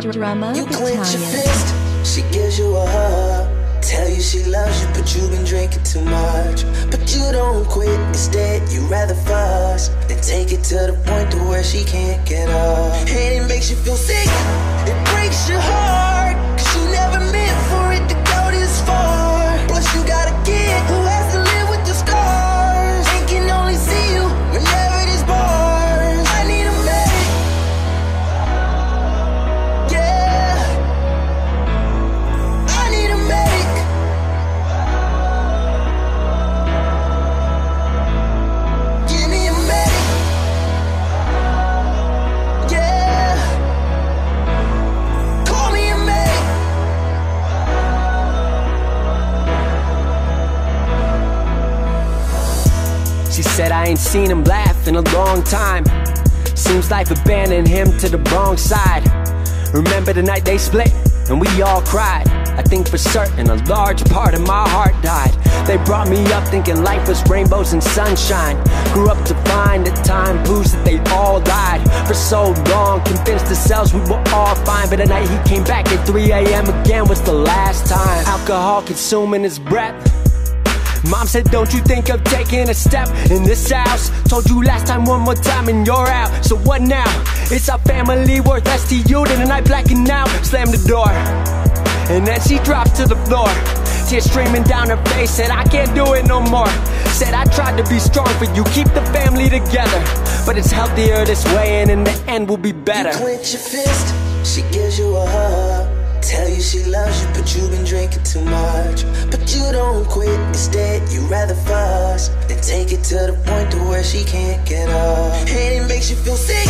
Drumma You clench your Battalion. fist, she gives you a hug. Tell you she loves you, but you've been drinking too much. But you don't quit, instead, you rather fuss. Then take it to the point to where she can't get up. And it makes you feel sick, said I ain't seen him laugh in a long time. Seems life abandoned him to the wrong side. Remember the night they split and we all cried. I think for certain a large part of my heart died. They brought me up thinking life was rainbows and sunshine. Grew up to find that time proves that they all died. For so long, convinced ourselves we were all fine. But the night he came back at 3 a.m. again was the last time. Alcohol consuming his breath. Mom said, Don't you think of taking a step in this house? Told you last time, one more time, and you're out. So what now? It's our family worth STU. Then the night blacking out, slammed the door. And then she dropped to the floor. Tears streaming down her face, said, I can't do it no more. Said, I tried to be strong for you, keep the family together. But it's healthier this way, and in the end, we'll be better. You your fist, she gives you a hug. Tell you she loves you, but you've been drinking too much. But you instead, you rather fuss. Then take it to the point to where she can't get up. And it makes you feel sick,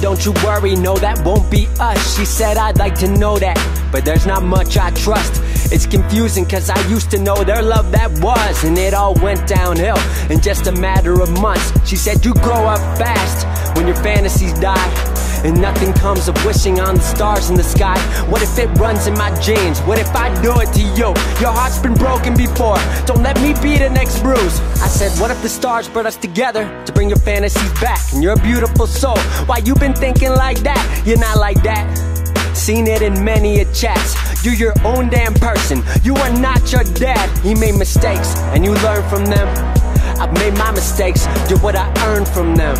Don't you worry, no, that won't be us. She said, I'd like to know that, but there's not much I trust. It's confusing cause I used to know their love that was, and it all went downhill in just a matter of months. She said, You grow up fast when your fantasies die. And nothing comes of wishing on the stars in the sky. What if it runs in my genes? What if I do it to you? Your heart's been broken before. Don't let me be the next bruise. I said, What if the stars brought us together to bring your fantasies back? And you're a beautiful soul. Why you been thinking like that? You're not like that. Seen it in many a chats. You're your own damn person. You are not your dad. He made mistakes, and you learn from them. I've made my mistakes. You're what I earned from them.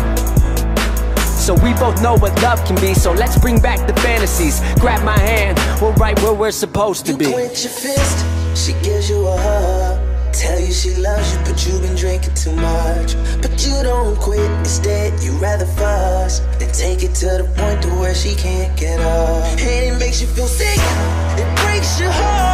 So we both know what love can be. So let's bring back the fantasies. Grab my hand. We're right where we're supposed to You be. clench your fist, she gives you a hug. Tell you she loves you, but you've been drinking too much. But you don't quit, instead, you rather fuss. Then take it to the point to where she can't get up. And it makes you feel sick, it breaks your heart.